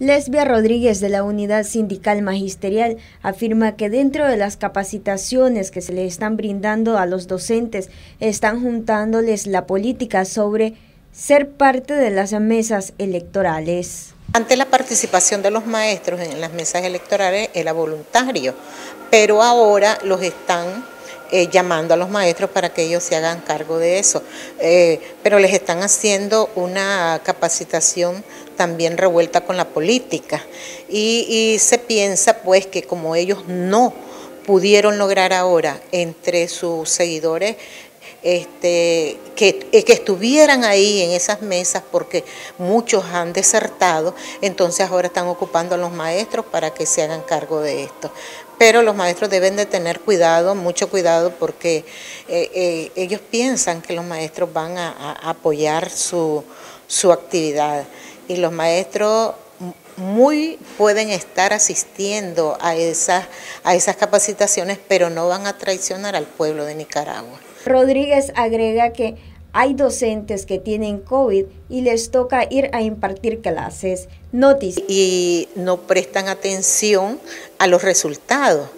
Lesbia Rodríguez de la Unidad Sindical Magisterial afirma que dentro de las capacitaciones que se le están brindando a los docentes están juntándoles la política sobre ser parte de las mesas electorales. Ante la participación de los maestros en las mesas electorales era voluntario, pero ahora los están eh, llamando a los maestros para que ellos se hagan cargo de eso. Eh, pero les están haciendo una capacitación también revuelta con la política. Y, se piensa pues que como ellos no pudieron lograr ahora entre sus seguidores este, que, eh, que, estuvieran ahí en esas mesas porque muchos han desertado, entonces ahora están ocupando a los maestros para que se hagan cargo de esto. Pero los maestros deben de tener cuidado, mucho cuidado, porque eh, eh, ellos piensan que los maestros van a, apoyar su, actividad. Y los maestros muy pueden estar asistiendo a esas, a esas capacitaciones, pero no van a traicionar al pueblo de Nicaragua. Rodríguez agrega que hay docentes que tienen COVID y les toca ir a impartir clases. Noticias. Y no prestan atención a los resultados,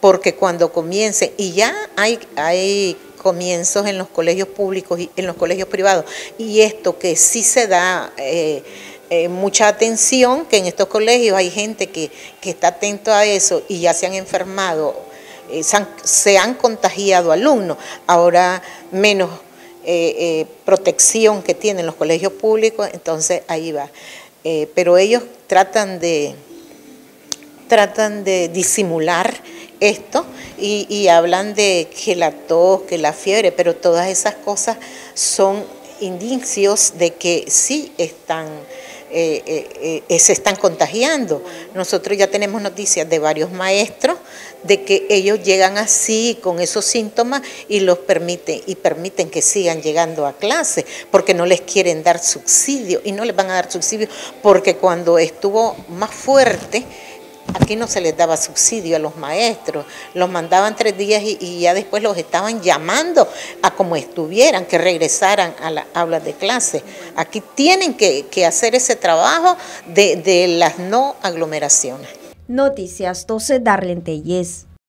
porque cuando comiencen, y ya hay, hay comienzos en los colegios públicos y en los colegios privados, y esto que sí se da... Eh, eh, mucha atención, que en estos colegios hay gente que, está atento a eso y ya se han enfermado, eh, se, han, contagiado alumnos, ahora menos eh, protección que tienen los colegios públicos, entonces ahí va. Pero ellos tratan de, tratan de disimular esto y, hablan de que la tos, que la fiebre, pero todas esas cosas son indicios de que sí están eh, eh, eh, se están contagiando. Nosotros ya tenemos noticias de varios maestros de que ellos llegan así con esos síntomas y los permiten y permiten que sigan llegando a clase porque no les quieren dar subsidio y no les van a dar subsidio porque cuando estuvo más fuerte Aquí no se les daba subsidio a los maestros, los mandaban tres días y, ya después los estaban llamando a como estuvieran, que regresaran a las aulas de clase. Aquí tienen que, hacer ese trabajo de, las no aglomeraciones. Noticias 12 Darlene Telles.